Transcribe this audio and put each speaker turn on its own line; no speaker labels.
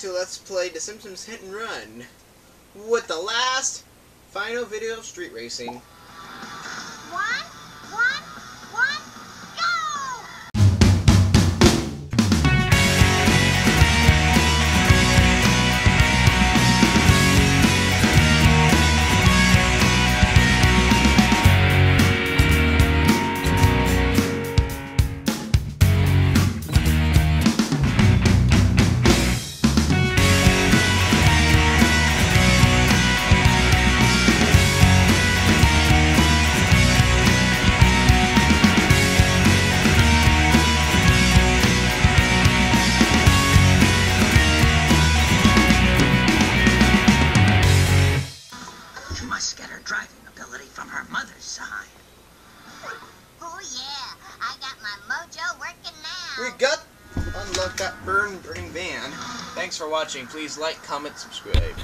to Let's Play The Simpsons Hit and Run with the last final video of street racing.
She must get her driving ability from her mother's side.
Oh yeah, I got my mojo working now.
We got unlock that burn burning van. Thanks for watching. Please like, comment, subscribe.